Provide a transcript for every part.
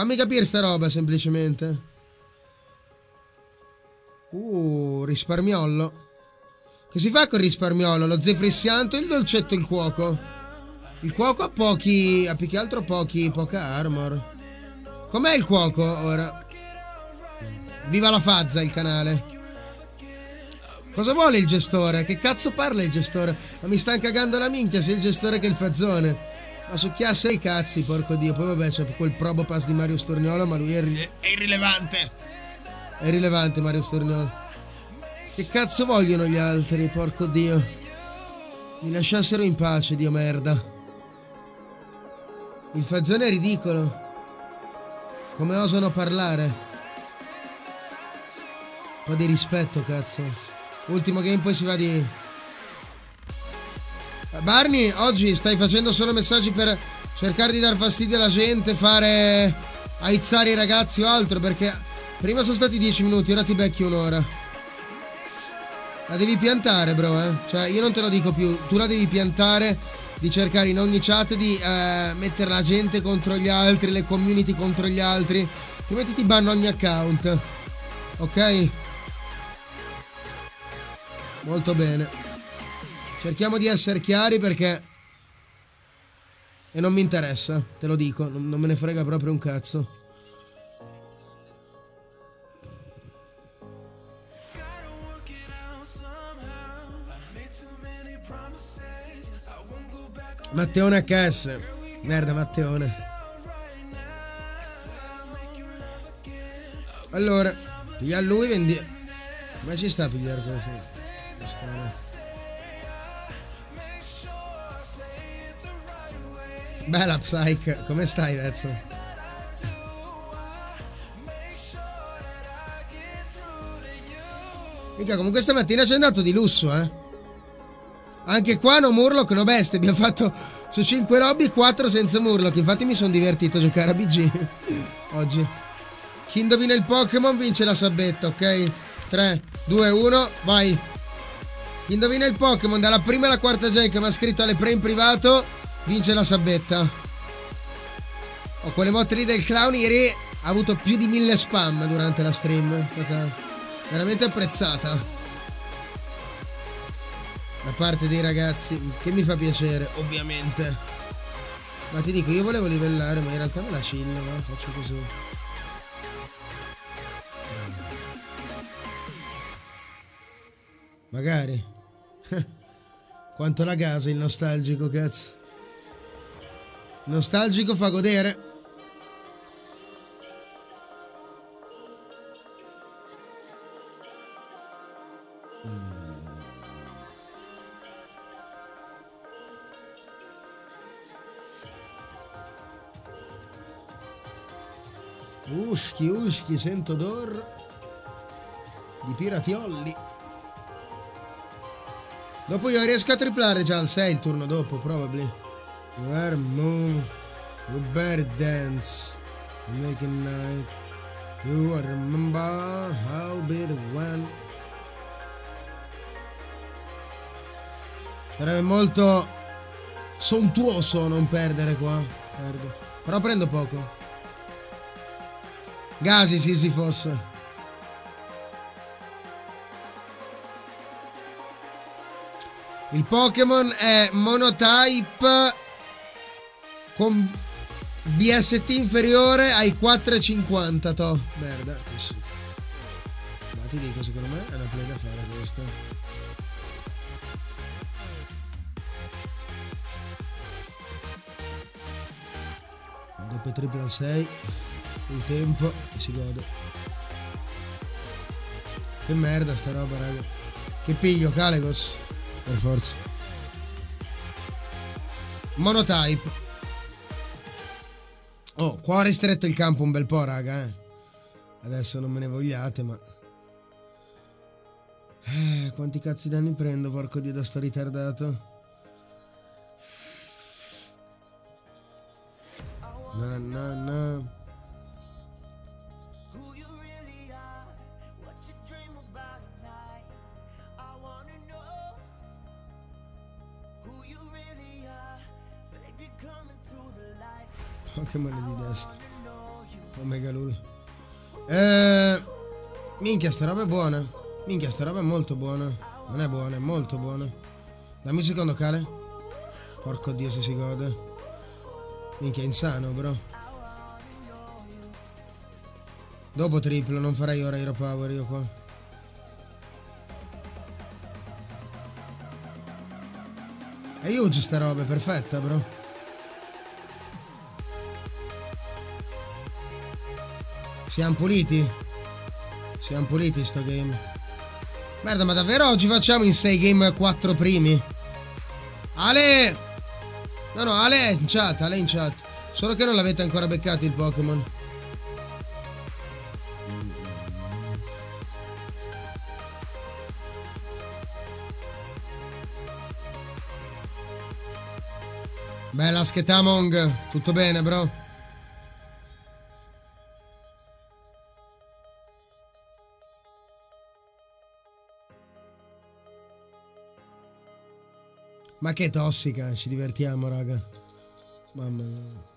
Fammi capire sta roba semplicemente. Uh, risparmiollo. Che si fa col risparmiolo? Lo zefrissianto e il dolcetto il cuoco. Il cuoco ha pochi. ha più che altro pochi. poca armor. Com'è il cuoco ora? Viva la fazza il canale. Cosa vuole il gestore? Che cazzo parla il gestore? Ma mi sta cagando la minchia sia il gestore che il fazzone. Ma succhiasse i cazzi, porco dio. Poi vabbè c'è quel probo pass di Mario Storniolo, ma lui è, irrile- è irrilevante. È irrilevante Mario Storniolo. Che cazzo vogliono gli altri, porco dio? Mi lasciassero in pace, dio merda. Il fazzone è ridicolo. Come osano parlare? Un po' di rispetto, cazzo. Ultimo game, poi si va di... Barney, oggi stai facendo solo messaggi per cercare di dar fastidio alla gente, fare aizzare i ragazzi o altro, perché prima sono stati 10 minuti, ora ti becchi un'ora. La devi piantare, bro, eh. Cioè, io non te lo dico più, tu la devi piantare di cercare in ogni chat di eh, mettere la gente contro gli altri, le community contro gli altri, altrimenti ti banno ogni account. Ok? Molto bene. Cerchiamo di essere chiari perché... E non mi interessa, te lo dico, non, me ne frega proprio un cazzo. Matteone HS. Merda, Matteone. Allora, piglia lui vendi... Ma ci sta a pigliare questo? Quest'ora. Bella Psyche, come stai Vezzo? Mica comunque stamattina c'è andato di lusso, eh? Anche qua no Murloc, no bestia. Abbiamo fatto su 5 lobby 4 senza Murloc. Infatti mi sono divertito a giocare a BG oggi. Chi indovina il Pokémon vince la sabbetta, ok? 3, 2, 1, vai. Chi indovina il Pokémon dalla prima alla quarta gen che mi ha scritto alle pre in privato vince la sabbetta. Ho quelle motte lì del clown ieri ha avuto più di mille spam durante la stream. È stata veramente apprezzata da parte dei ragazzi, che mi fa piacere, ovviamente. Ma ti dico, io volevo livellare, ma in realtà me la chill, no? Faccio così. Magari. Quanto la casa il nostalgico, cazzo. Nostalgico fa godere. Uschi, uschi, sento odor di piratiolli. Dopo io riesco a triplare già al 6 il turno dopo, probably. Are moon, you better dance, you make a night. You are remember, I'll be the one. Sarebbe molto sontuoso non perdere qua. Perdo. Però prendo poco. Gasi si fosse. Il Pokémon è monotype con BST inferiore ai 4,50 to. Merda, sì. Ma ti dico, secondo me è una play da fare questa. Doppio tripla 6 il tempo e si gode. Che merda sta roba, raga. Che piglio, Calegos. Per forza. Monotype. Oh, qua ho ristretto il campo un bel po', raga, eh. Adesso non me ne vogliate, ma... Eh, quanti cazzo di danni prendo, porco dio, da sto ritardato? No, no, no. Pokémon di destra. Omega Lul. Eh, minchia, sta roba è buona. Minchia, sta roba è molto buona. Non è buona, è molto buona. Dammi un secondo, Cale. Porco dio se si gode. Minchia, è insano, bro. Dopo triplo, non farei ora Hero Power io qua. È huge sta roba, è perfetta, bro. Siamo puliti? Siamo puliti sto game. Merda, ma davvero oggi facciamo in 6 game 4 primi? Ale! No, no, Ale in chat, Ale è in chat. Solo che non l'avete ancora beccato il Pokémon. Bella Schetamong, tutto bene bro? Ma che tossica, ci divertiamo, raga. Mamma mia.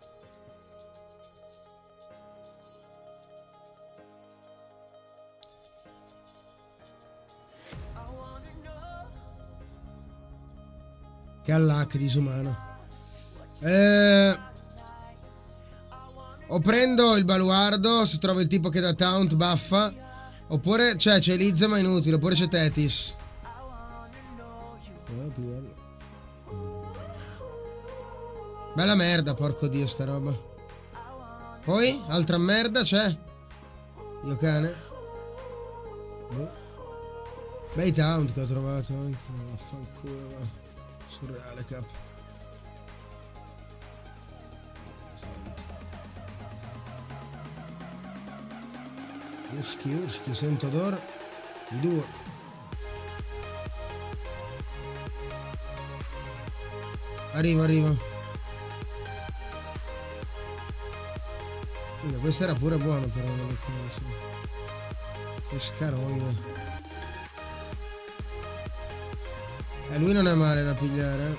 Che all'hack disumano. Eh, o prendo il baluardo se trovo il tipo che da taunt buffa. Oppure, cioè, c'è Liz ma inutile. Oppure c'è Tetis. Oh, più bello. Bella merda, porco dio sta roba. Poi, altra merda c'è. Dio cane. Boh. Bei taunt che ho trovato anche. Vaffanculo, va. Surreale, capo. Uschi, uschi, sento odore di due. Arrivo, arrivo. Quindi questo era pure buono però Che scarogna. E eh, lui non è male da pigliare. Eh.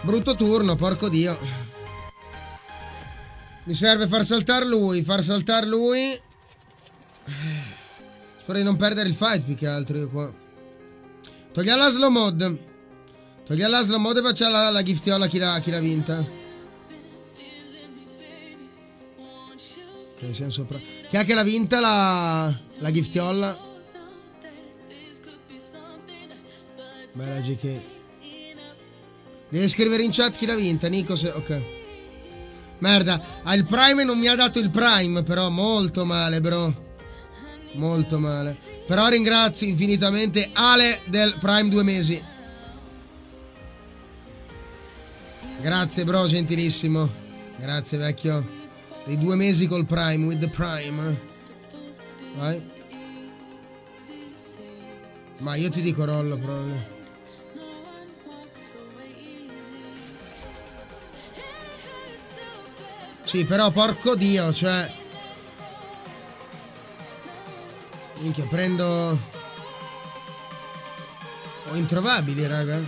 Brutto turno, porco dio. Mi serve far saltare lui, far saltare lui. Spero di non perdere il fight più che altro io qua. Togliamo la slow mod. Togliamo la slow mod e facciamo la, la giftiola chi l'ha, vinta. Ok, siamo sopra. Chi è che l'ha vinta la, la giftiola? Bella GK. Devi scrivere in chat chi l'ha vinta, Nico. Se... Ok. Merda, al prime non mi ha dato il prime, però molto male, bro. Molto male. Però ringrazio infinitamente Ale del Prime due mesi. Grazie bro, gentilissimo. Grazie vecchio. Dei due mesi col Prime, with the Prime. Vai. Ma io ti dico rollo proprio. Sì, però porco dio, cioè... Minchia, prendo... Ho introvabili, raga.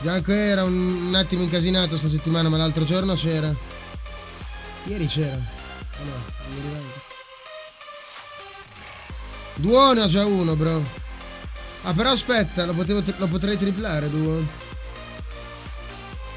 Bianco era un, attimo incasinato sta settimana, ma l'altro giorno c'era. Ieri c'era. Oh no, ieri anche. Duo ne ho già uno, bro. Ah, però aspetta, lo, potevo, lo potrei triplare, duo.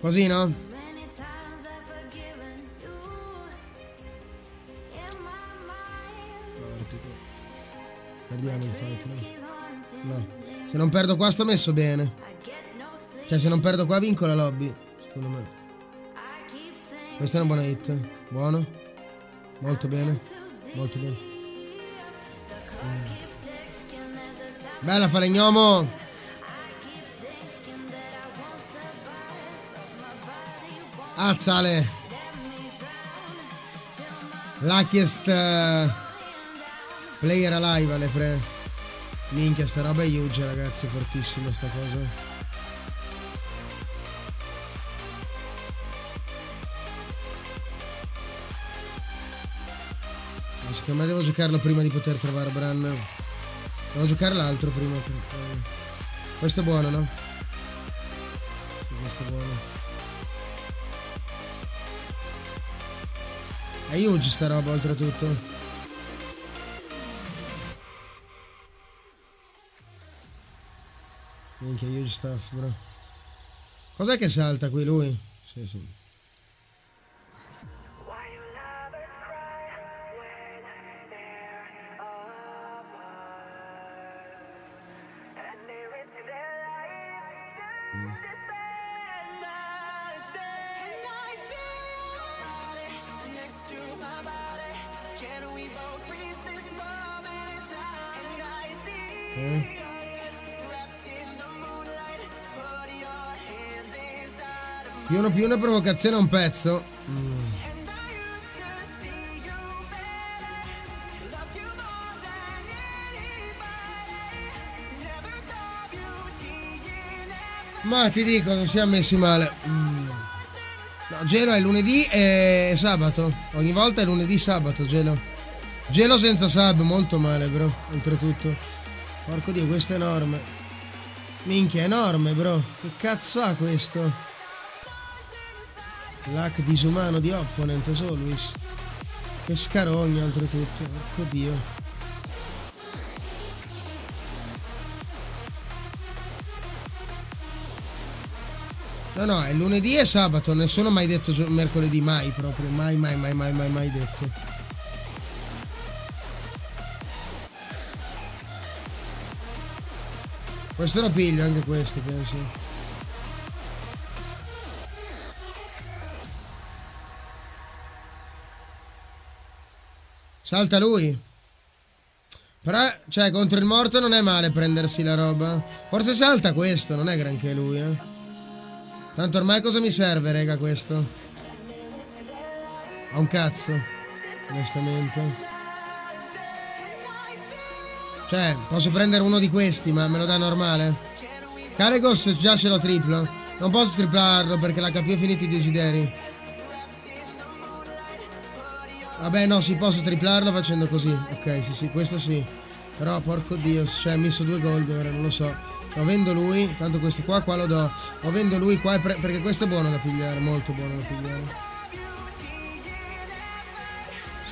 Così no? Perdiamo fight. No? Se non perdo qua sto messo bene. Cioè se non perdo qua vinco la lobby. Secondo me. Questa è una buona hit. Buono. Molto bene. Molto bene. Bella falegnomo. Azzale. Luckiest uh, player alive alle pre. Minchia, sta roba è huge, ragazzi. Fortissima sta cosa. Secondo me devo giocarlo prima di poter trovare Bran. Devo giocare l'altro prima. Questo è buono, no? Questo è buono. È huge sta roba oltretutto. Minchia, huge stuff, bro. Cos'è che salta qui lui? Sì, sì. Più una, più una provocazione a un pezzo. Mm. Ma ti dico, non siamo messi male. Mm. No, gelo è lunedì e sabato. Ogni volta è lunedì sabato, gelo. Gelo senza sub, molto male, bro. Oltretutto. Porco dio, questo è enorme. Minchia, è enorme, bro. Che cazzo ha questo? L'hack disumano di Opponent, Solvis. Che scarogna oltretutto, porco dio. No, no, è lunedì e sabato, nessuno ha mai detto mercoledì, mai proprio, mai, mai, mai, mai, mai, mai detto. Questo lo piglio anche questo, penso. Salta lui. Però, cioè, contro il morto non è male prendersi la roba. Forse salta questo, non è granché lui, eh. Tanto ormai cosa mi serve, rega, questo? A un cazzo, onestamente. Cioè, posso prendere uno di questi, ma me lo dà normale? Calegos già ce l'ho triplo. Non posso triplarlo perché l'HP è finito i desideri. Vabbè, no, si posso triplarlo facendo così. Ok, sì, sì, questo sì. Però, porco dio, cioè, ha messo due gold ora, non lo so. Lo vendo lui, tanto questo qua, qua lo do. Lo vendo lui qua, perché questo è buono da pigliare, molto buono da pigliare.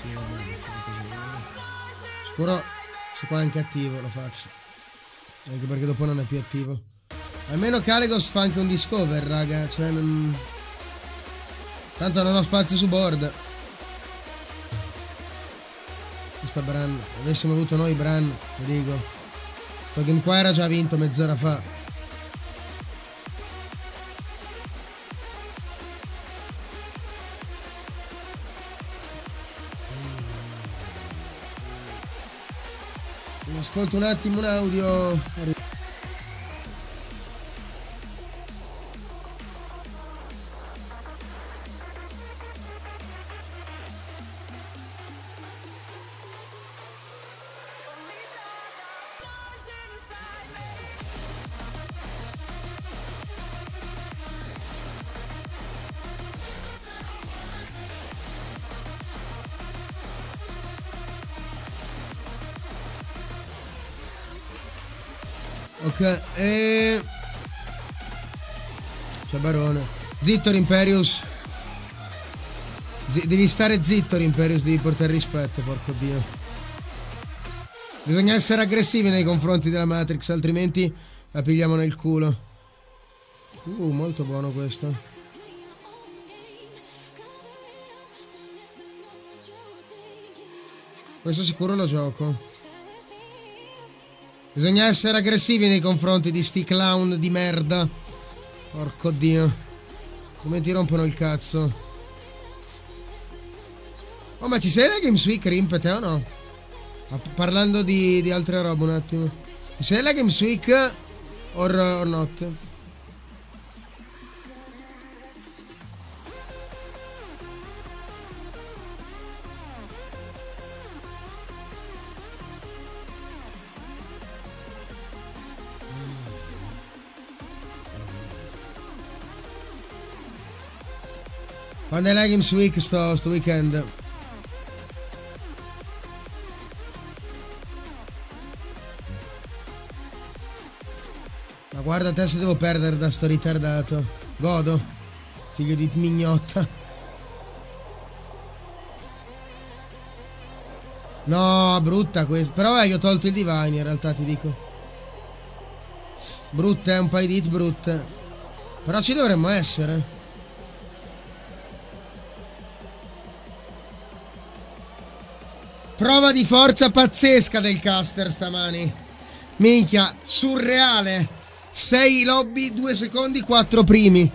Sì, vabbè, Sicuro, se qua è anche attivo, lo faccio. Anche perché dopo non è più attivo. Almeno Calegos fa anche un discover, raga. Cioè, non... Tanto non ho spazio su board questa Bran. Avessimo avuto noi Bran, ti dico. Sto game qua era già vinto mezz'ora fa. Ascolto un attimo un audio. Ok, e... C'è Barone. Zitto Rimperius. Z devi stare zitto Rimperius, devi portare rispetto, porco dio. Bisogna essere aggressivi nei confronti della Matrix, altrimenti la pigliamo nel culo. Uh, molto buono questo. Questo sicuro lo gioco. Bisogna essere aggressivi nei confronti di sti clown di merda. Porco dio. Come ti rompono il cazzo. Oh, ma ci sei la Games Week rimpete o no? Parlando di, di altre robe un attimo. Ci sei la Games Week or, or not? Quando è la Games Week sto, sto weekend? Ma guarda te se devo perdere da sto ritardato. Godo. Figlio di mignotta. No, brutta questa. Però eh, io ho tolto il divine in realtà, ti dico. Brutte, un paio di hit brutte. Però ci dovremmo essere. Prova di forza pazzesca del caster stamani. Minchia, surreale. 6 lobby, 2 secondi, 4 primi.